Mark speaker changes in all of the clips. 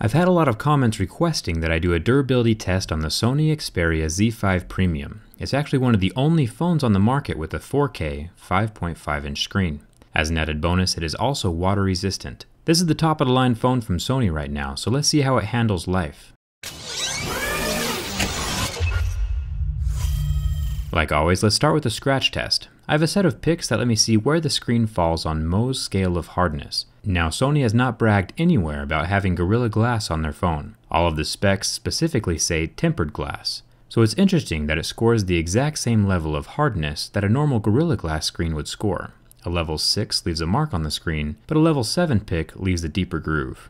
Speaker 1: I've had a lot of comments requesting that I do a durability test on the Sony Xperia Z5 Premium. It's actually one of the only phones on the market with a 4K 5.5 inch screen. As an added bonus, it is also water resistant. This is the top of the line phone from Sony right now, so let's see how it handles life. Like always, let's start with the scratch test. I have a set of picks that let me see where the screen falls on Mohs scale of hardness. Now, Sony has not bragged anywhere about having Gorilla Glass on their phone. All of the specs specifically say tempered glass. So it's interesting that it scores the exact same level of hardness that a normal Gorilla Glass screen would score. A level 6 leaves a mark on the screen, but a level 7 pick leaves a deeper groove.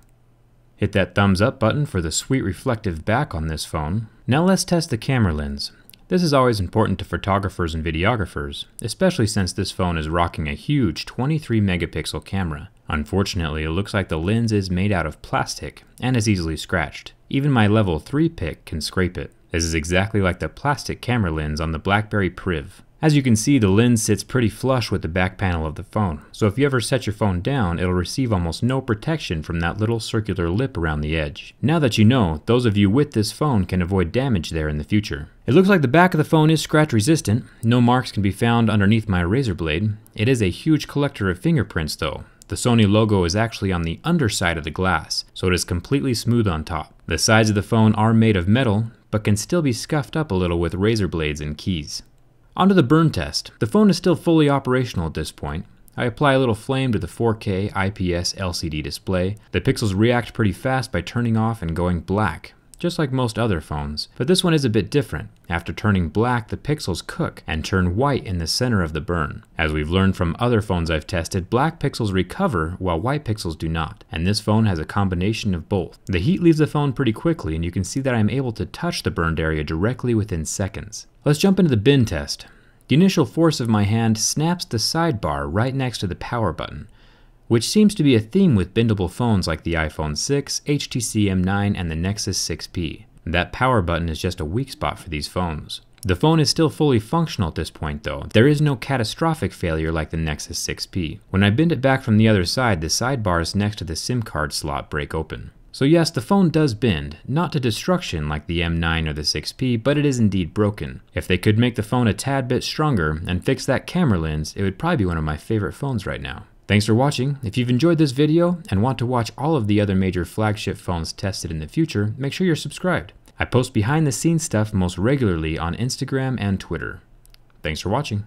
Speaker 1: Hit that thumbs up button for the sweet reflective back on this phone. Now let's test the camera lens. This is always important to photographers and videographers, especially since this phone is rocking a huge 23 megapixel camera. Unfortunately, it looks like the lens is made out of plastic and is easily scratched. Even my level 3 pick can scrape it. This is exactly like the plastic camera lens on the BlackBerry Priv. As you can see, the lens sits pretty flush with the back panel of the phone, so if you ever set your phone down, it'll receive almost no protection from that little circular lip around the edge. Now that you know, those of you with this phone can avoid damage there in the future. It looks like the back of the phone is scratch resistant. No marks can be found underneath my razor blade. It is a huge collector of fingerprints though, the Sony logo is actually on the underside of the glass, so it is completely smooth on top. The sides of the phone are made of metal, but can still be scuffed up a little with razor blades and keys. Onto the burn test. The phone is still fully operational at this point. I apply a little flame to the 4K IPS LCD display. The pixels react pretty fast by turning off and going black, just like most other phones. But this one is a bit different. After turning black, the pixels cook and turn white in the center of the burn. As we've learned from other phones I've tested, black pixels recover while white pixels do not, and this phone has a combination of both. The heat leaves the phone pretty quickly and you can see that I'm able to touch the burned area directly within seconds. Let's jump into the bend test. The initial force of my hand snaps the sidebar right next to the power button, which seems to be a theme with bendable phones like the iPhone 6, HTC M9, and the Nexus 6P. That power button is just a weak spot for these phones. The phone is still fully functional at this point though. There is no catastrophic failure like the Nexus 6P. When I bend it back from the other side, the sidebars next to the SIM card slot break open. So yes, the phone does bend, not to destruction like the M9 or the 6P, but it is indeed broken. If they could make the phone a tad bit stronger and fix that camera lens, it would probably be one of my favorite phones right now. Thanks for watching. If you've enjoyed this video and want to watch all of the other major flagship phones tested in the future, make sure you're subscribed. I post behind the scenes stuff most regularly on Instagram and Twitter. Thanks for watching.